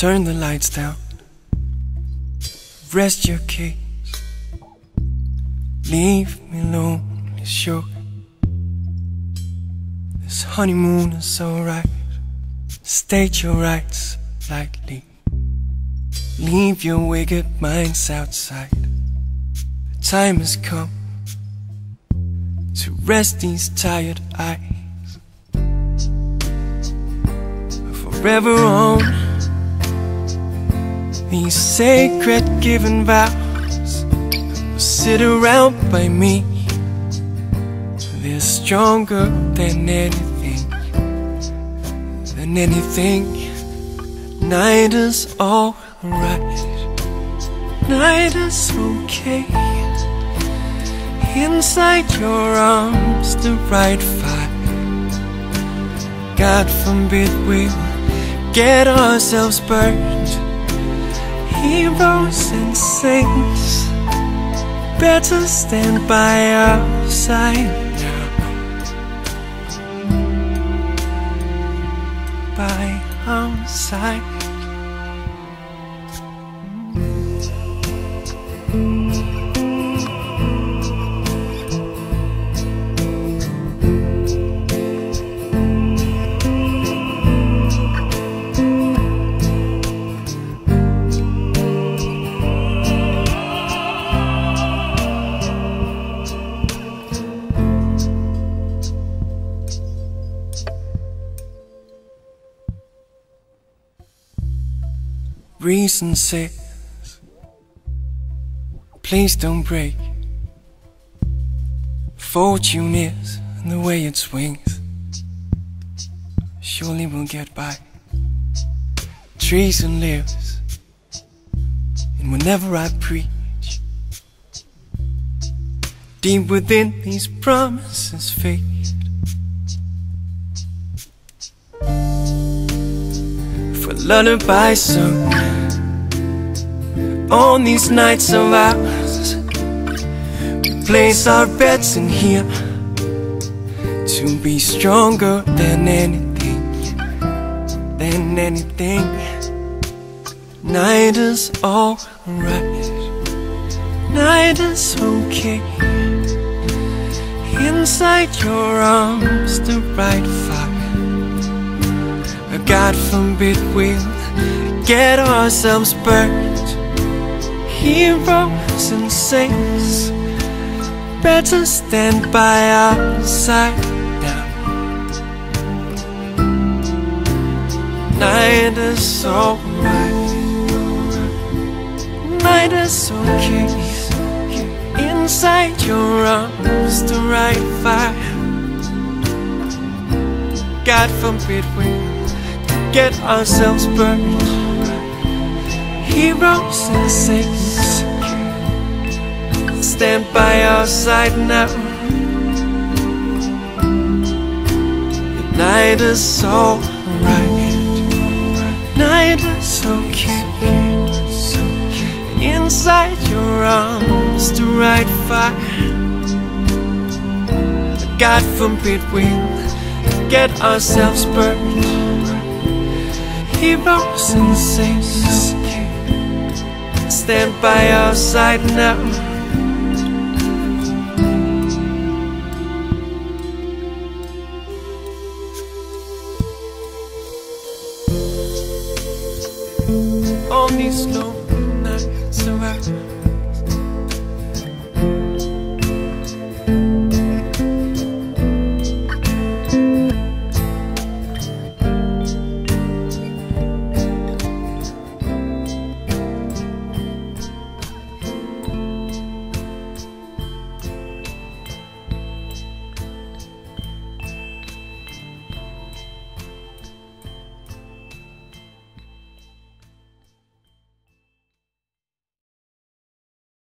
turn the lights down. Rest your case. Leave me lonely, sure. This honeymoon is alright. State your rights lightly. Leave your wicked minds outside. The time has come to rest these tired eyes. Forever on these sacred given vows will sit around by me. They're stronger than anything, than anything. Night is alright, night is okay. Inside your arms, the right fire. God forbid we'll get ourselves burned. Heroes and saints, better stand by our side. By our side. Reason says, please don't break. Fortune is the way it swings. Surely we'll get by. Treason lives, and whenever I preach, deep within these promises fade. For lullaby sung on these nights of ours. We place our bets in here to be stronger than anything, than anything. Night is alright, night is okay. Inside your arms, the right fire. God forbid we'll get ourselves burned heroes and saints better stand by our side now. Night is alright, night is okay. Inside your arms, the right fire. God forbid we get ourselves burned heroes and saints stand by our side now. The night is alright, night is okay. Inside your arms, the right fire. God forbid we'll get ourselves burned. Heroes and saints stand by your side now. On these lonely nights so I